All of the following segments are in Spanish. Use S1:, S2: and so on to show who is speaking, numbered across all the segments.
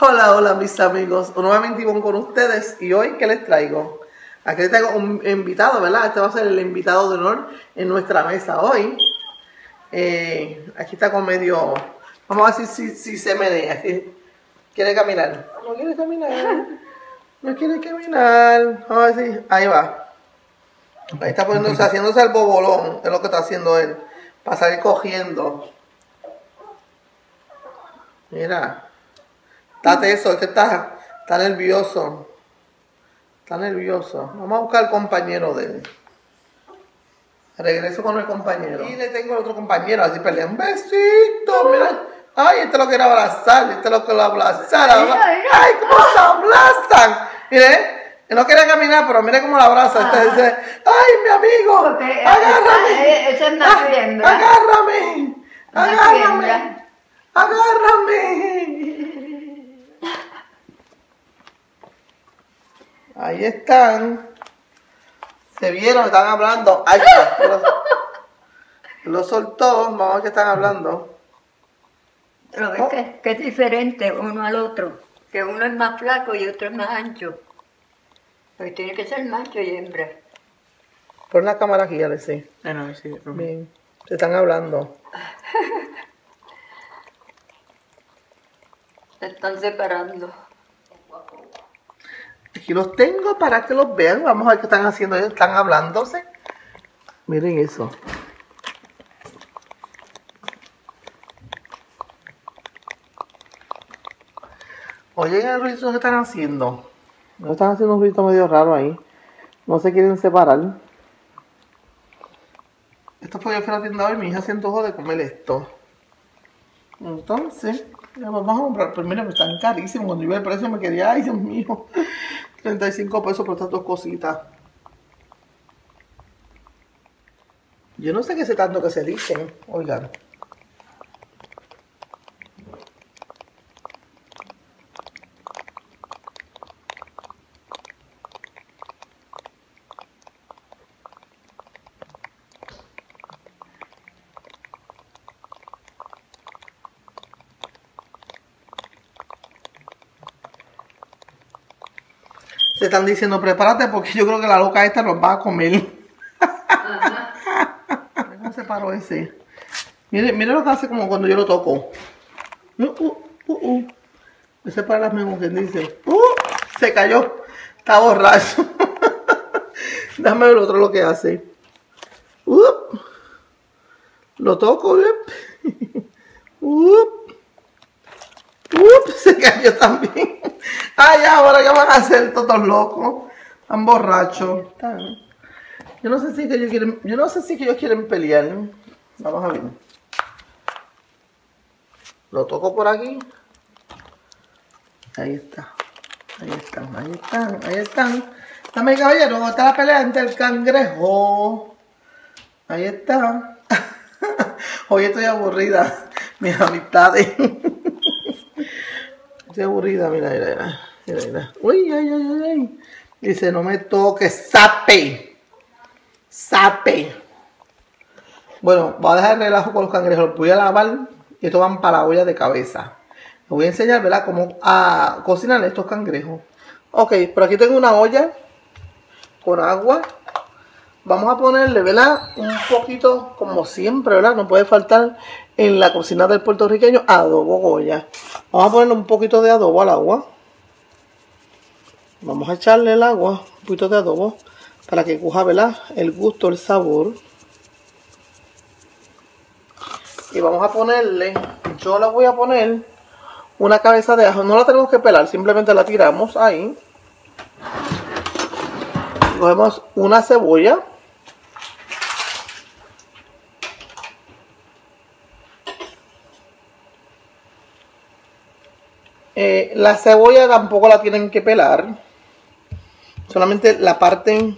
S1: Hola, hola mis amigos, nuevamente Ivonne con ustedes y hoy ¿qué les traigo? Aquí tengo un invitado, ¿verdad? Este va a ser el invitado de honor en nuestra mesa hoy. Eh, aquí está con medio, vamos a ver si, si, se menea, quiere caminar. No quiere caminar, no quiere caminar, vamos a ver si, ahí va. Ahí está poniéndose, haciéndose el bobolón, es lo que está haciendo él, para salir cogiendo. Mira. Date eso, es que está, está nervioso. Está nervioso. Vamos a buscar al compañero de él. Regreso con el compañero. Y le tengo al otro compañero, así pelea. Un besito, mira. Ay, este lo quiere abrazar, este lo quiere abrazar. Ay, cómo se abrazan. Mire, no quiere caminar, pero mire cómo la abraza. Este dice, ay, mi amigo, agárrame.
S2: Esa es más viendo.
S1: Agárrame. Agárrame. Agárrame. Ahí están. Se vieron, están hablando. Ahí está. Lo, soltó. Vamos a ver qué están hablando.
S2: Pero ves que, que, es diferente uno al otro. Que uno es más flaco y otro es más ancho. Porque tiene que ser macho y hembra.
S1: Pon la cámara aquí, ya sí.
S3: Bueno, sí,
S1: Bien. Se están hablando.
S2: Están separando.
S1: Aquí los tengo para que los vean. Vamos a ver qué están haciendo ellos. Están hablándose. Miren eso. Oye, el ruido que están haciendo. No están haciendo un ruido medio raro ahí. No se quieren separar. Esto fue yo a la tienda hoy. Mi hija se antojó de comer esto. Entonces, vamos a comprar. Pero mira, están carísimos. Cuando yo vi el precio me quedé, ay, Dios mío. 35 pesos por estas dos cositas. Yo no sé qué sé tanto que se dicen. Oigan. Se están diciendo, prepárate porque yo creo que la loca esta nos va a comer. ¿Cómo se paró ese? Mire, mire lo que hace como cuando yo lo toco. Uh, uh, uh, uh. Ese para las mismas que dice. Uh, se cayó. Está borracho. Déjame ver otro lo que hace. Uh, lo toco. Uh, uh, se cayó también. Ay, ahora qué van a hacer todos locos. Están borrachos. Yo no sé si que ellos quieren, yo no sé si que ellos quieren pelear. Vamos a ver. Lo toco por aquí. Ahí está. Ahí están, ahí están, ahí están. Dame caballero, ¿dónde está la pelea entre el cangrejo? Ahí está. Hoy estoy aburrida, mis amistades. Estoy aburrida, mira, mira, mira, mira. Uy, ay, ay, ay, Dice, no me toques, sape. Sape. Bueno, voy a dejar el relajo con los cangrejos. Los voy a lavar y estos van para la olla de cabeza. Les voy a enseñar, ¿verdad? Cómo a cocinar estos cangrejos. Ok, por aquí tengo una olla con agua. Vamos a ponerle, ¿verdad? Un poquito, como siempre, ¿verdad? No puede faltar en la cocina del puertorriqueño adobo Goya. Vamos a ponerle un poquito de adobo al agua. Vamos a echarle el agua, un poquito de adobo, para que coja. El gusto, el sabor. Y vamos a ponerle, yo le voy a poner una cabeza de ajo. No la tenemos que pelar, simplemente la tiramos ahí. Cogemos una cebolla. Eh, la cebolla tampoco la tienen que pelar. Solamente la parten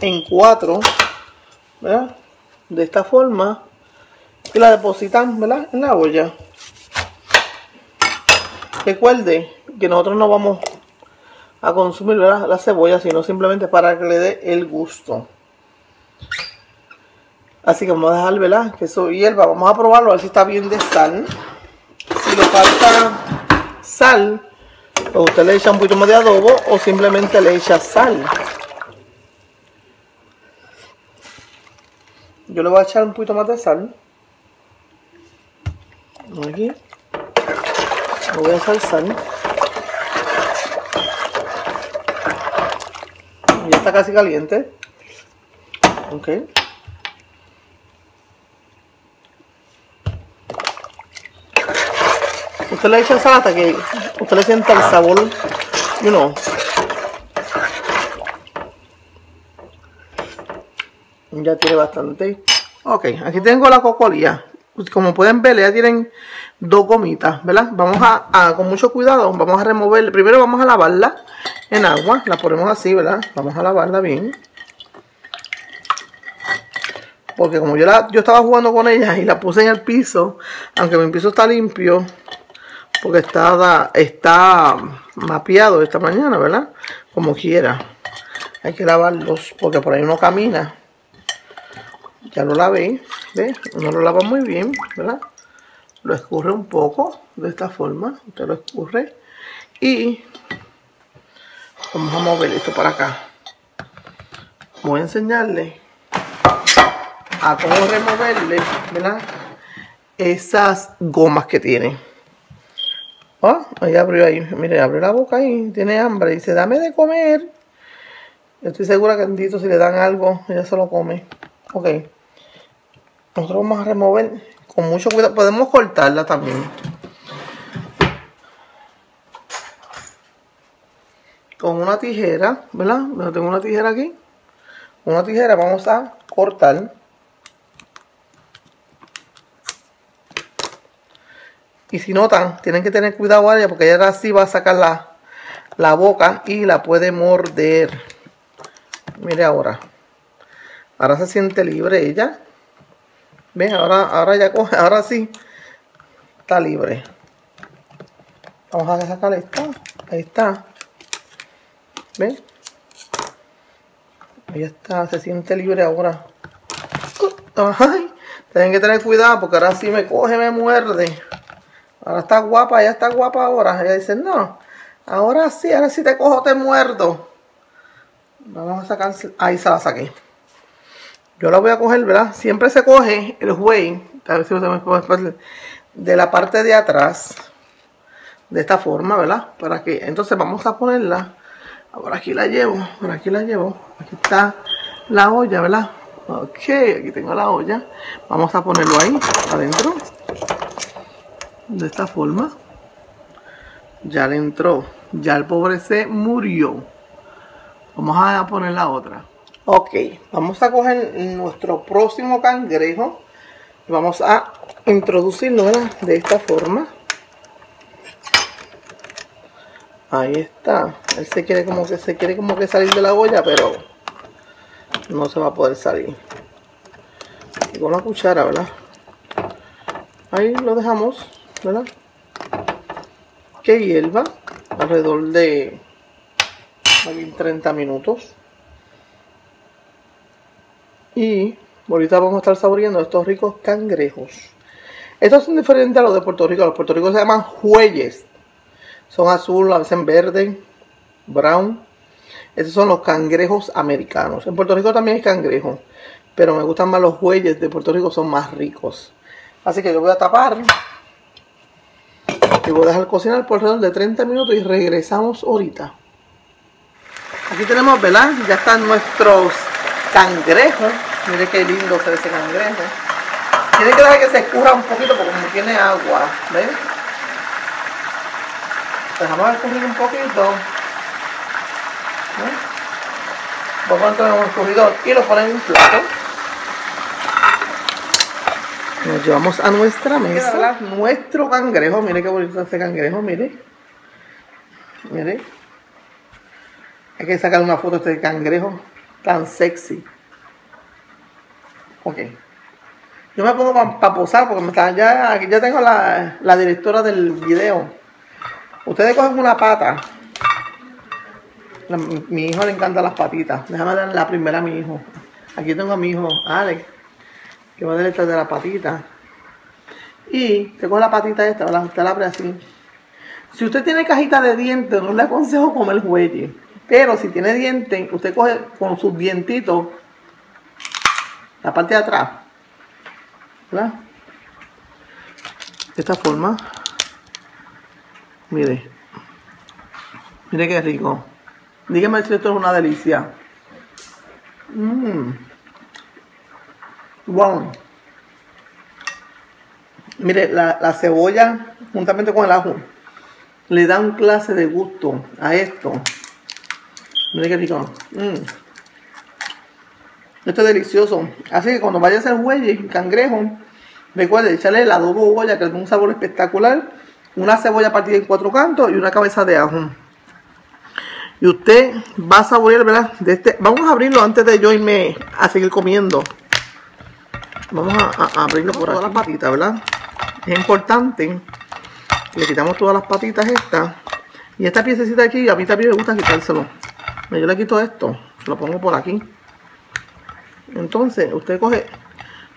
S1: en cuatro. De esta forma. Y la depositan en la olla. Recuerde que nosotros no vamos a consumir la cebolla, sino simplemente para que le dé el gusto. Así que vamos a dejar ¿verdad? que eso hierva. Vamos a probarlo a ver si está bien de sal le falta sal, pues usted le echa un poquito más de adobo o simplemente le echa sal. Yo le voy a echar un poquito más de sal. Aquí. Le voy a echar sal. Ya está casi caliente. Ok. Usted le echa sal hasta que usted le sienta el sabor, you know. Ya tiene bastante. Ok, aquí tengo la cocolía. Como pueden ver, ya tienen dos gomitas, ¿verdad? Vamos a, a, con mucho cuidado, vamos a remover. Primero vamos a lavarla en agua. La ponemos así, ¿verdad? Vamos a lavarla bien. Porque como yo, la, yo estaba jugando con ella y la puse en el piso, aunque mi piso está limpio, porque está, está mapeado esta mañana, ¿verdad? Como quiera. Hay que lavarlos porque por ahí uno camina. Ya lo lavé, ¿ves? Uno lo lava muy bien, ¿verdad? Lo escurre un poco de esta forma. Usted lo escurre. Y vamos a mover esto para acá. Voy a enseñarle a cómo removerle, ¿verdad? Esas gomas que tiene. Oh, ahí abrió ahí. Mire, abrió la boca ahí. Tiene hambre. Dice, dame de comer. Yo estoy segura que si le dan algo, ella se lo come. Ok. Nosotros vamos a remover con mucho cuidado. Podemos cortarla también. Con una tijera, ¿verdad? Yo tengo una tijera aquí. Una tijera vamos a cortar. Y si notan, tienen que tener cuidado a ella porque ella así va a sacar la, la boca y la puede morder. Mire ahora. Ahora se siente libre ella. ¿Ven? Ahora, ahora ya coge, ahora sí está libre. Vamos a sacar esto. Ahí está. ¿Ven? Ahí está, se siente libre ahora. Ay, tienen que tener cuidado porque ahora sí me coge, me muerde. Ahora está guapa, ya está guapa ahora. Ella dice, no, ahora sí, ahora sí te cojo, te muerdo. Vamos a sacar, ahí se la saqué. Yo la voy a coger, ¿verdad? Siempre se coge el juey, a ver si me de la parte de atrás, de esta forma, ¿verdad? Para que, entonces vamos a ponerla, por aquí la llevo, por aquí la llevo, aquí está la olla, ¿verdad? Ok, aquí tengo la olla, vamos a ponerlo ahí, adentro, de esta forma, ya le entró, ya el pobre se murió, vamos a poner la otra. Ok, vamos a coger nuestro próximo cangrejo vamos a introducirlo de esta forma. Ahí está. Él se quiere como que se quiere como que salir de la olla, pero no se va a poder salir. Con la cuchara, ¿verdad? Ahí lo dejamos, ¿verdad? Que hierva alrededor de 30 minutos. Y ahorita vamos a estar saboreando estos ricos cangrejos. Estos son diferentes a los de Puerto Rico. Los de Puerto Rico se llaman jueyes. Son azul, a veces verde, brown. Estos son los cangrejos americanos. En Puerto Rico también hay cangrejos. Pero me gustan más los jueyes de Puerto Rico, son más ricos. Así que yo voy a tapar. Y voy a dejar cocinar por alrededor de 30 minutos y regresamos ahorita. Aquí tenemos, ¿verdad? Ya están nuestros cangrejo. Mire qué lindo se ve ese cangrejo. Tiene que dejar que se escurra un poquito porque como tiene agua. ¿Ven? Dejamos escurrir un poquito. ¿Ven? Vamos a poner un escurridor y lo ponemos en un plato. Nos llevamos a nuestra mesa nuestro cangrejo. Mire qué bonito ese cangrejo, mire. Mire. Hay que sacar una foto de este cangrejo tan sexy. Ok. Yo me pongo para posar porque me está, ya, aquí ya tengo la, la directora del video. Ustedes cogen una pata. mi hijo le encantan las patitas. Déjame dar la primera a mi hijo. Aquí tengo a mi hijo, Alex, que va dar de la patita. Y te coge la patita esta, ¿verdad? Usted la abre así. Si usted tiene cajita de dientes, no le aconsejo comer huelle. Pero si tiene dientes, usted coge con sus dientitos la parte de atrás. ¿Verdad? De esta forma. Mire. Mire qué rico. Dígame si esto es una delicia. Mmm. Wow. Mire, la, la, cebolla juntamente con el ajo le da un clase de gusto a esto. Mire qué rico. Mm. Esto es delicioso. Así que cuando vaya a hacer huelle, cangrejo, recuerde echarle el adobo olla que da un sabor espectacular. Una cebolla partida en cuatro cantos y una cabeza de ajo. Y usted va a saborear, ¿verdad? De este. Vamos a abrirlo antes de yo irme a seguir comiendo. Vamos a, abrirlo por todas las patitas, ¿verdad? Es importante. Le quitamos todas las patitas estas. Y esta piececita aquí, a mí también me gusta quitárselo. Yo le quito esto, lo pongo por aquí. Entonces, usted coge,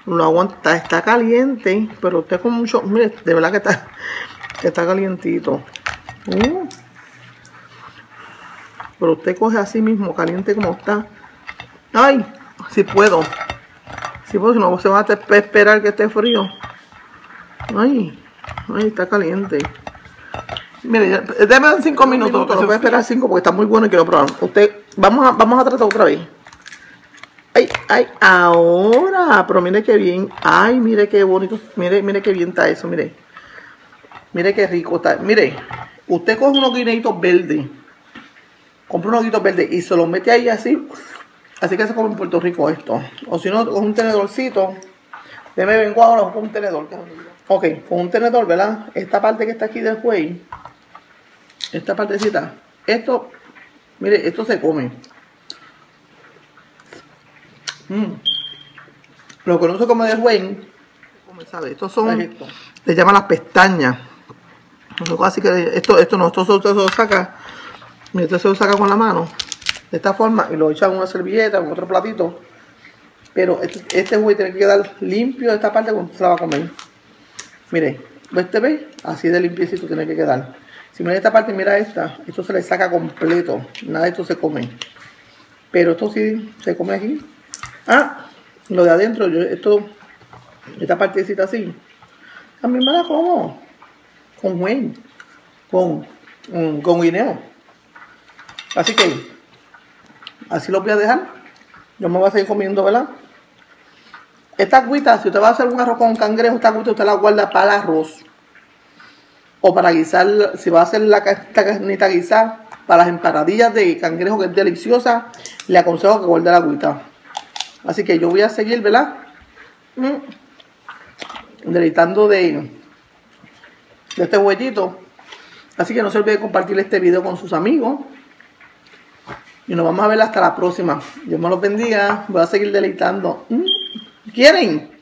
S1: lo aguanta, está caliente, pero usted con mucho, mire, de verdad que está, está calientito. Uh. Pero usted coge así mismo, caliente como está. Ay, si puedo. Si puedo, si no se va a esperar que esté frío. Ay, ay, está caliente. Mire, déme cinco minutos, minutos. voy a esperar cinco porque está muy bueno y quiero probar. Usted, vamos a, vamos a tratar otra vez. Ay, ay, ahora, pero mire qué bien. Ay, mire qué bonito. Mire, mire qué bien está eso, mire. Mire qué rico está. Mire, usted coge unos guineitos verdes compra unos ojitos verdes y se los mete ahí así. Así que se come en Puerto Rico esto. O si no, con un tenedorcito. Deme vengo ahora con un tenedor. Ok, con un tenedor, ¿verdad? Esta parte que está aquí del cuello. Esta partecita. Esto, mire, esto se come. Mm. Lo que no se come de güey, sabe, estos son, le llaman las pestañas. Así que esto, esto no, esto se lo saca esto se lo saca con la mano, de esta forma, y lo echa en una servilleta, en otro platito. Pero este, este tiene que quedar limpio de esta parte cuando se la va a comer. Mire, ¿este ve? Así de limpiecito tiene que quedar. Si mira esta parte, mira esta, esto se le saca completo. Nada de esto se come. Pero esto sí se come aquí. Ah, lo de adentro, yo esto, esta partecita así, también me la como. Con. Con, con, con guineo. Así que, así lo voy a dejar. Yo me voy a seguir comiendo, ¿verdad? Esta agüita, si usted va a hacer un arroz con cangrejo, esta agüita usted la guarda para el arroz. O para guisar, si va a hacer la carnita guisar, para las empanadillas de cangrejo que es deliciosa, le aconsejo que guarde la agüita. Así que yo voy a seguir, ¿verdad? Mm. De, de este huellito. Así que no se olvide compartir este video con sus amigos. Y nos vamos a ver hasta la próxima. Dios me los bendiga. Voy a seguir deleitando. ¿Mm? ¿Quieren?